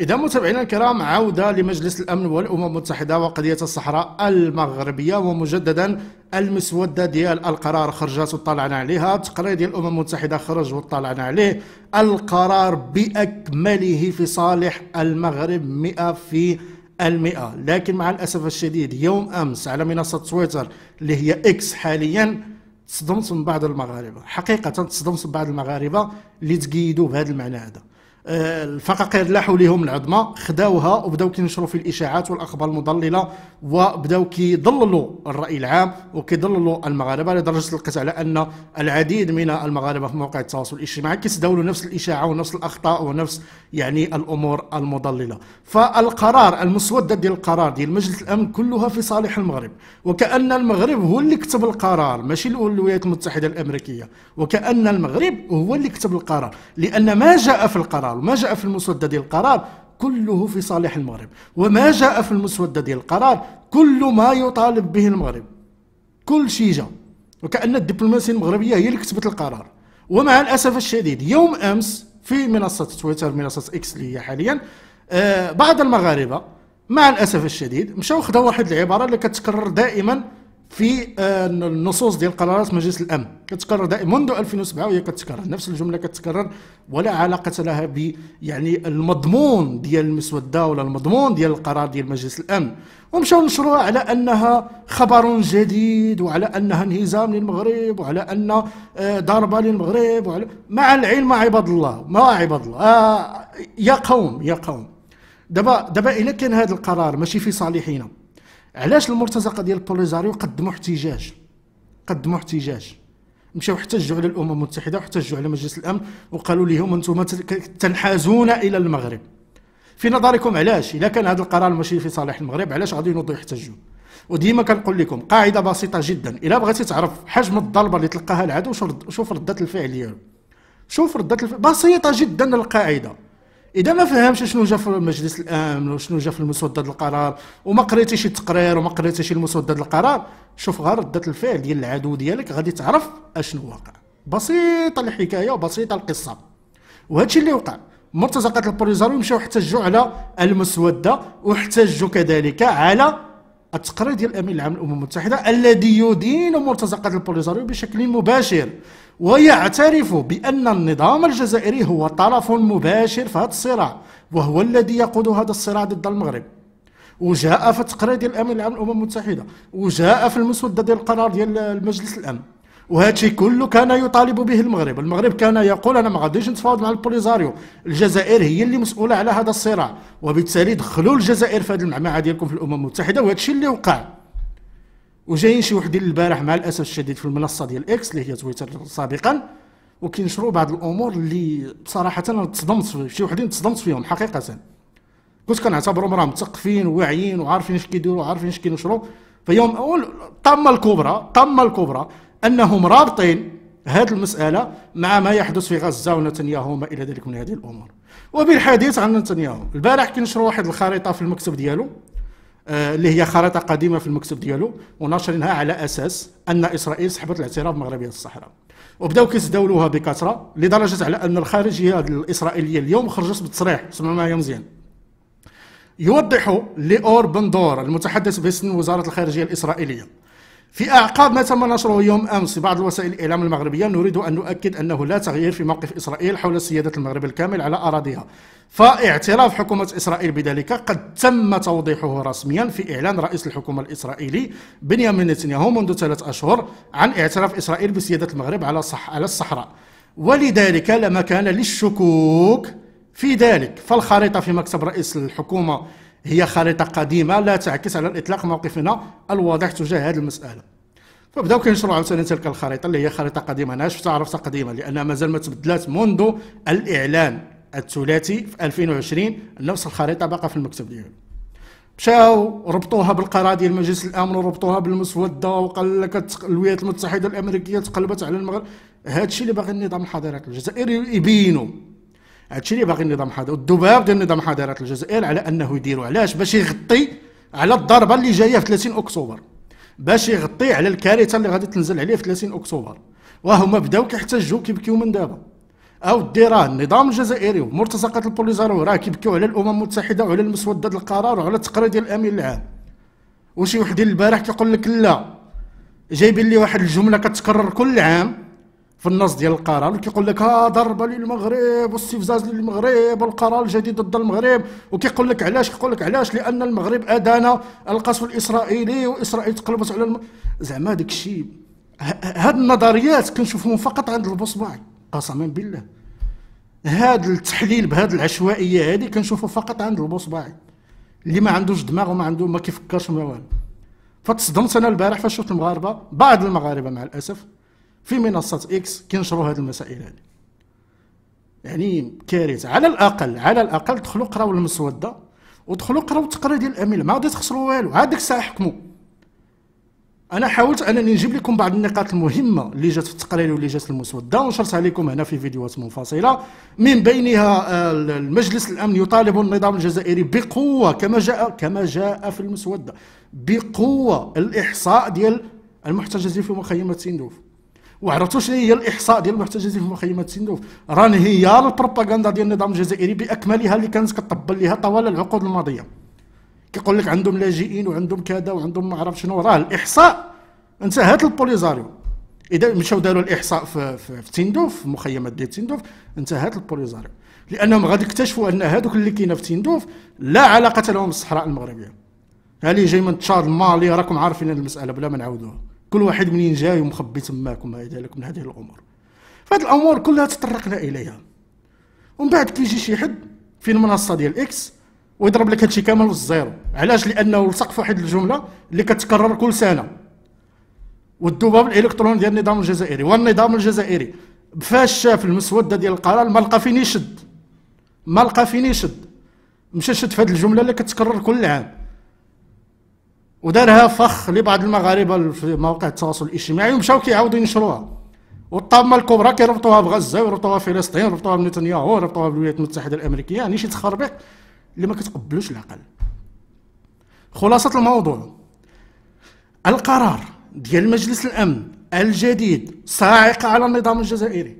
إذا متابعينا الكرام عودة لمجلس الأمن والأمم المتحدة وقضية الصحراء المغربية ومجددا المسودة ديال القرار خرجت وطلعنا عليها. التقرير ديال الأمم المتحدة خرج وطلعنا عليه. القرار بأكمله في صالح المغرب مئة في المئة. لكن مع الأسف الشديد يوم أمس على منصة تويتر اللي هي إكس حاليا تصدمت من بعض المغاربة. حقيقة تصدمت من بعض المغاربة اللي تقيدوا بهذا المعنى هذا. الفقاقير لاحوا لهم العظمى خداوها وبداو كينشروا في الإشاعات والأخبار المضللة وبداو كيضللوا الرأي العام وكيضللوا المغاربة لدرجة لقيت على أن العديد من المغاربة في مواقع التواصل الاجتماعي كيتداولوا نفس الإشاعة ونفس الأخطاء ونفس يعني الأمور المضللة. فالقرار المسودة ديال القرار ديال مجلس الأمن كلها في صالح المغرب وكأن المغرب هو اللي كتب القرار ماشي الولايات المتحدة الأمريكية وكأن المغرب هو اللي كتب القرار لأن ما جاء في القرار. وما جاء في المسودة ديال القرار؟ كله في صالح المغرب. وما جاء في المسودة ديال القرار؟ كل ما يطالب به المغرب. كل شيء جاء. وكأن الدبلوماسية المغربية هي اللي كتبت القرار. ومع الأسف الشديد يوم أمس في منصة تويتر منصة إكس اللي هي حاليا آه بعض المغاربة مع الأسف الشديد مشاو خداو واحد العبارة اللي كتكرر دائما في آه، النصوص ديال قرارات مجلس الأمن. كتكرر دائما منذ 2007 وهي كتكرر. نفس الجملة كتكرر ولا علاقة لها ب يعني المضمون ديال المسوده ولا المضمون ديال القرار ديال مجلس الأمن. ومشاو نشروها على أنها خبر جديد وعلى أنها انهزام للمغرب وعلى أن آه، ضربة للمغرب وعلى مع العلم عباد الله ما عباد الله. آه يا قوم يا قوم. دابا دابا إلا كان هذا القرار ماشي في صالحنا علاش المرتزقة ديال بوليزاريو قدموا احتجاج؟ قدموا احتجاج. مشاو احتجوا على الأمم المتحدة واحتجوا على مجلس الأمن وقالوا لهم أنتم تنحازون إلى المغرب. في نظركم علاش؟ اذا كان هذا القرار ماشي في صالح المغرب علاش غادي ينوضوا يحتجوا؟ وديما كنقول لكم قاعدة بسيطة جدا. إلا بغيتي تعرف حجم الضربة اللي تلقاها العدو شوف ردة الفعل ديالو. شوف ردة الفعل بسيطة جدا القاعدة. إذا ما فهمش شنو جا في مجلس الأمن وشنو جا في المسودة القرار وما قريتيش التقرير وما قريتيش المسودة القرار شوف غير ردة الفعل ديال العدو ديالك غادي تعرف أشنو واقع. بسيطة الحكاية وبسيطة القصة. وهذا الشيء اللي وقع مرتزقات البوليزاريو مشاو احتجوا على المسودة واحتجوا كذلك على التقرير ديال الأمين العام للأمم المتحدة الذي يدين مرتزقات البوليزاريو بشكل مباشر. ويعترف بأن النظام الجزائري هو طرف مباشر في هذا الصراع وهو الذي يقود هذا الصراع ضد المغرب. وجاء في التقرير ديال الامين العام للأمم المتحدة وجاء في المسودة ديال القرار ديال المجلس الأمن. وهذا كله كان يطالب به المغرب. المغرب كان يقول أنا ما غاديش نتفاوض مع البوليزاريو. الجزائر هي اللي مسؤولة على هذا الصراع وبالتالي دخلوا الجزائر في هذه المعمعة ديالكم في الأمم المتحدة وهذا الشيء اللي وقع. وجايين شي وحدين البارح مع الأسف الشديد في المنصة ديال إكس اللي هي تويتر سابقا وكينشروا بعض الأمور اللي بصراحة أنا تصدمت شي وحدين تصدمت فيهم حقيقة. كنت كنعتبرهم راه مثقفين وواعيين وعارفين اش كيديروا وعارفين اش كينشروا. فيوم الطامه الكبرى الطامه الكبرى أنهم رابطين هذه المسألة مع ما يحدث في غزة ونتنياهو وما إلى ذلك من هذه الأمور. وبالحديث عن نتنياهو البارح كنشروا واحد الخريطة في المكتب ديالو. اللي هي خريطة قديمة في المكتب ديالو وناشرينها على أساس أن إسرائيل سحبت الاعتراف بمغربيه الصحراء. وبداو كيتداولوها بكثرة لدرجة على أن الخارجيه الإسرائيلية اليوم خرجت بتصريح سمعوا معايا مزيان يوضح لأور بندور المتحدث باسم وزارة الخارجية الإسرائيلية في أعقاب ما تم نشره يوم أمس في بعض الوسائل الإعلام المغربية نريد أن نؤكد أنه لا تغيير في موقف إسرائيل حول سيادة المغرب الكامل على أراضيها. فاعتراف حكومة إسرائيل بذلك قد تم توضيحه رسميا في إعلان رئيس الحكومة الإسرائيلي بنيامين نتنياهو منذ ثلاث أشهر عن اعتراف إسرائيل بسيادة المغرب على صح على الصحراء. ولذلك لا مكان للشكوك في ذلك فالخريطة في مكتب رئيس الحكومة هي خريطة قديمة لا تعكس على الإطلاق موقفنا الواضح تجاه هذه المسألة. فبداو كينشروا عاوتاني تلك الخريطة اللي هي خريطة قديمة. أنا شفتها عرفتها قديمة لأنها مازال ما تبدلات منذ الإعلان الثلاثي في 2020 نفس الخريطة باقا في المكتب ديالو مشاو ربطوها بالقرار ديال مجلس الأمن وربطوها بالمسودة وقال لك الولايات المتحدة الأمريكية تقلبت على المغرب. هذا الشيء اللي باغي النظام الحضارات الجزائري يبينوا هادشي اللي باغي النظام الحضاري الذباب ديال نظام حضارات الجزائر على أنه يديروا علاش؟ باش يغطي على الضربة اللي جاية في 30 أكتوبر. باش يغطي على الكارثة اللي غادي تنزل عليه في 30 أكتوبر. وهما بداو كيحتجوا كيبكيو من دابا. أو ديراه النظام الجزائري ومرتزقة البوليزاريو راه كيبكيو على الأمم المتحدة وعلى المسودة ديال القرار وعلى التقرير ديال الأمين العام. وشي وحدين البارح كيقول لك لا؟ جايبين لي واحد الجملة كتكرر كل عام. في النص ديال القرار كيقول لك ها ضربة للمغرب واستفزاز للمغرب والقرار الجديد ضد المغرب. وكيقول لك علاش كيقول لك علاش؟ لأن المغرب أدان القصف الإسرائيلي وإسرائيل تقلبت على الم... زعما داك الشيء هاد النظريات كنشوفهم فقط عند البصباعي قسما بالله. هاد التحليل بهاد العشوائية هذه كنشوفه فقط عند البصباعي اللي ما عندوش دماغ وما عنده ما كيفكرش ما والو. فتصدمت أنا البارح فاش شفت المغاربة بعض المغاربة مع الأسف. في منصة إكس كينشروا هذه المسائل هذه يعني كارثة. على الأقل على الأقل دخلوا قراو المسودة ودخلوا قراو التقرير ديال الأمينة ما غادي تخسروا والو. عاد ديك الساعة حكموا. أنا حاولت أنني نجيب لكم بعض النقاط المهمة اللي جات في التقرير واللي جات في المسودة ونشرتها لكم هنا في فيديوهات منفصلة. من بينها آه، المجلس الامن يطالب النظام الجزائري بقوة كما جاء كما جاء في المسودة. بقوة الإحصاء ديال المحتجزين في مخيمات سندوف وعرفتوا شنو هي الإحصاء ديال المحتجزين في مخيمات سندوف؟ راه انهيار البروباغندا ديال النظام الجزائري بأكملها اللي كانت كتطبل لها طوال العقود الماضية. كيقول لك عندهم لاجئين وعندهم كذا وعندهم ما عرف شنو. راه الإحصاء انتهت البوليزاريو إذا مشاو داروا الإحصاء في في, في تندوف في مخيمات ديال تندوف انتهت البوليزاريو لأنهم غادي يكتشفوا أن هذوك اللي كاينة في تندوف لا علاقة لهم بالصحراء المغربية. هذه جاي من تشاد مالي راكم عارفين المسألة بلا ما نعاودوها. كل واحد منين جاي ومخبي تماك وما إلى ذلك من هذه الأمور فهذه الأمور كلها تطرقنا إليها. ومن بعد كيجي شي حد في المنصة ديال إكس ويضرب لك هادشي كامل للزيرو علاش؟ لأنه لصق في واحد الجملة اللي كتكرر كل سنة. والذباب الالكتروني ديال النظام الجزائري. والنظام الجزائري فاش شاف المسودة ديال القرار ما لقى فين يشد. ما لقى فين يشد. مشى شد في هذه الجملة اللي كتكرر كل عام. ودارها فخ لبعض المغاربة في مواقع التواصل الاجتماعي ومشاو كيعاودوا ينشروها. والطامة الكبرى كيربطوها بغزة ويربطوها بفلسطين ويربطوها بنتنياهو ويربطوها بالولايات المتحدة الأمريكية. يعني شي تخربيق اللي ما كتقبلوش العقل. خلاصة الموضوع. القرار ديال مجلس الأمن الجديد صاعقة على النظام الجزائري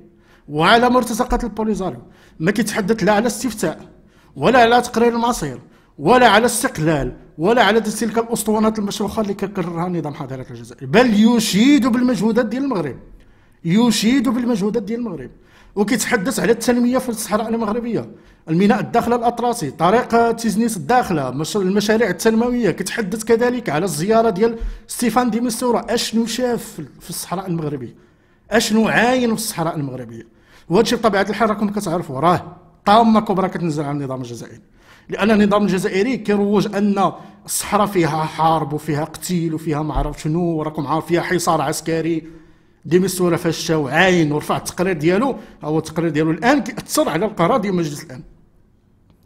وعلى مرتزقات البوليزاريو. ما كيتحدث لا على استفتاء ولا على تقرير المصير. ولا على استقلال ولا على تلك الأسطوانات المشروخة اللي كيكررها النظام الحضاري الجزائري بل يشيد بالمجهودات ديال المغرب. يشيد بالمجهودات ديال المغرب. وكيتحدث على التنمية في الصحراء المغربية. الميناء الداخله الأطلسي طريق تيزنيس الداخلة المشاريع التنموية. كيتحدث كذلك على الزيارة ديال ستيفان دي مستورة أشنو شاف في الصحراء المغربية؟ أشنو عاين في الصحراء المغربية؟ وهذا الشيء بطبيعة الحال راكم كتعرفوا. راه طامة كبرى كتنزل على النظام الجزائري. لأن النظام الجزائري كيروج أن الصحراء فيها حرب وفيها قتيل وفيها ما عرف شنو وراكم عارف فيها حصار عسكري. ديمستورا فاش شاو عاين ورفع التقرير ديالو هو التقرير ديالو الآن كيأثر على القرار ديال مجلس الأمن.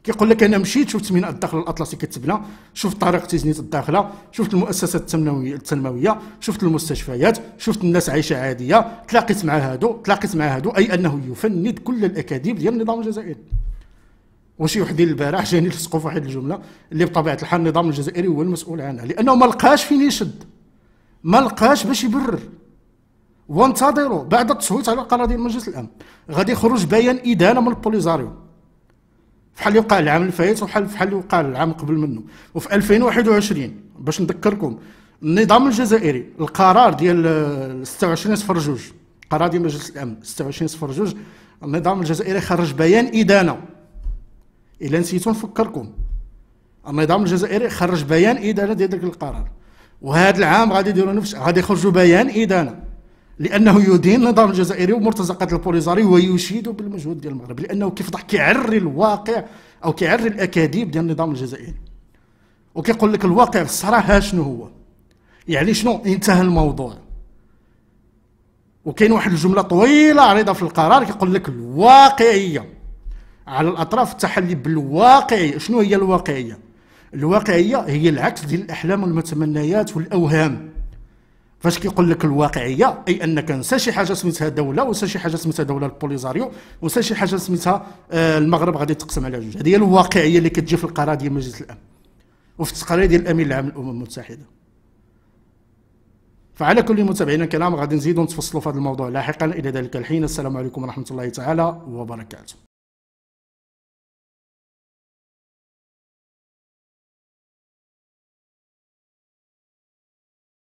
كيقول لك أنا مشيت شفت ميناء الداخل الأطلسي كتبنى شفت طريق تزنيت الداخلة شفت المؤسسات التنمويه التنموية شفت المستشفيات شفت الناس عايشة عادية. تلاقيت مع هادو تلاقيت مع هادو أي أنه يفند كل الأكاذيب ديال النظام الجزائري. وشي وحدين البارح جاني لصقوا في واحد الجملة اللي بطبيعة الحال النظام الجزائري هو المسؤول عنها لأنه ما لقاش فين يشد ما لقاش باش يبرر. وانتظروا بعد التصويت على قرار ديال مجلس الأمن غادي يخرج بيان إدانة من البوليزاريو. بحال اللي وقع العام الفايت وبحال بحال اللي وقع العام قبل منه. وفي 2021 باش نذكركم النظام الجزائري القرار ديال 26 صفر جوج قرار ديال مجلس الأمن 26 صفر جوج النظام الجزائري خرج بيان إدانة. الا نسيتو نفكركم النظام الجزائري خرج بيان إدانة ديال ذاك القرار. وهذا العام غادي يديروا نفس غادي يخرجوا بيان إدانة. لأنه يدين النظام الجزائري ومرتزقات البوليزاري ويشيد بالمجهود ديال المغرب. لأنه كيفضح كيعري الواقع أو كيعري الأكاذيب ديال النظام الجزائري. وكيقول لك الواقع الصراحة شنو هو؟ يعني شنو؟ انتهى الموضوع. وكاين واحد الجملة طويلة عريضة في القرار كيقول لك الواقعية. على الأطراف التحلي بالواقعية. شنو هي الواقعية؟ الواقعية هي العكس ديال الأحلام والمتمنيات والأوهام. فاش كيقول لك الواقعية؟ أي انك نسى شي حاجة سميتها دولة ونسى شي حاجة سميتها دولة البوليزاريو ونسى شي حاجة سميتها آه المغرب غادي تقسم على جوج. هذه هي الواقعية اللي كتجي في القرار ديال مجلس الأمن وفي التقارير ديال الأمين العام للأمم المتحدة. فعلى كل متابعينا الكرام غادي نزيدوا نتفصلوا في هذا الموضوع لاحقا. إلى ذلك الحين السلام عليكم ورحمة الله تعالى وبركاته.